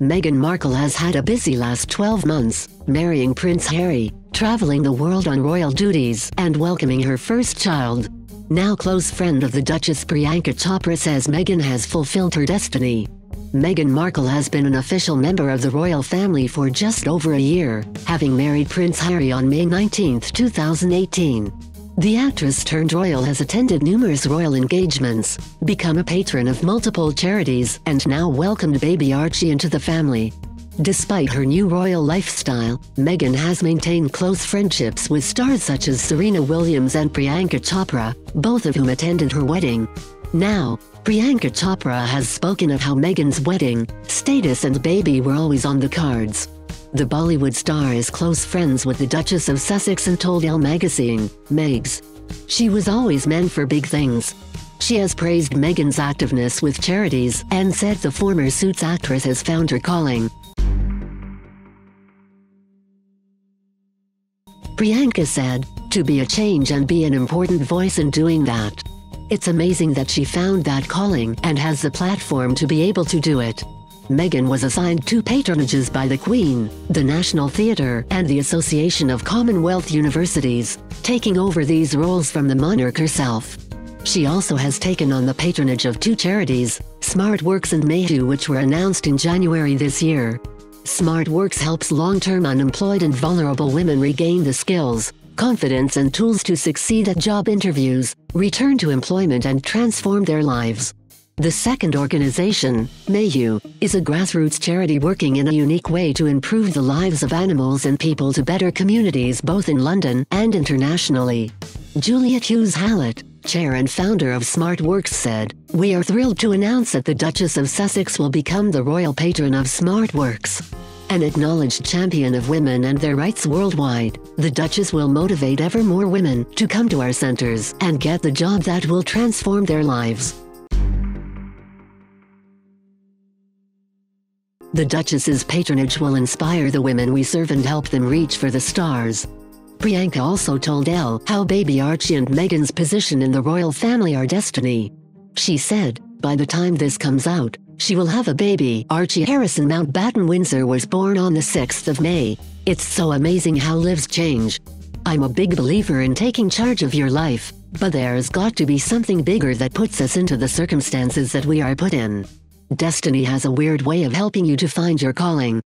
Meghan Markle has had a busy last 12 months, marrying Prince Harry, traveling the world on royal duties, and welcoming her first child. Now close friend of the Duchess Priyanka Chopra says Meghan has fulfilled her destiny. Meghan Markle has been an official member of the royal family for just over a year, having married Prince Harry on May 19, 2018. The actress turned royal has attended numerous royal engagements, become a patron of multiple charities, and now welcomed baby Archie into the family. Despite her new royal lifestyle, Meghan has maintained close friendships with stars such as Serena Williams and Priyanka Chopra, both of whom attended her wedding. Now, Priyanka Chopra has spoken of how Meghan's wedding, status and baby were always on the cards. The Bollywood star is close friends with the Duchess of Sussex and told Elle magazine, Megs. She was always meant for big things. She has praised Meghan's activeness with charities and said the former Suits actress has found her calling. Priyanka said, to be a change and be an important voice in doing that. It's amazing that she found that calling and has the platform to be able to do it. Meghan was assigned two patronages by the Queen, the National Theatre and the Association of Commonwealth Universities, taking over these roles from the monarch herself. She also has taken on the patronage of two charities, SmartWorks and Mayhew which were announced in January this year. SmartWorks helps long-term unemployed and vulnerable women regain the skills, confidence and tools to succeed at job interviews, return to employment and transform their lives. The second organization, Mayhew, is a grassroots charity working in a unique way to improve the lives of animals and people to better communities both in London and internationally. Juliet Hughes Hallett, chair and founder of SmartWorks said, We are thrilled to announce that the Duchess of Sussex will become the royal patron of SmartWorks. An acknowledged champion of women and their rights worldwide, the Duchess will motivate ever more women to come to our centers and get the job that will transform their lives. The Duchess's patronage will inspire the women we serve and help them reach for the stars. Priyanka also told Elle how baby Archie and Meghan's position in the royal family are destiny. She said, by the time this comes out, she will have a baby. Archie Harrison Mountbatten Windsor was born on the 6th of May. It's so amazing how lives change. I'm a big believer in taking charge of your life, but there's got to be something bigger that puts us into the circumstances that we are put in. Destiny has a weird way of helping you to find your calling.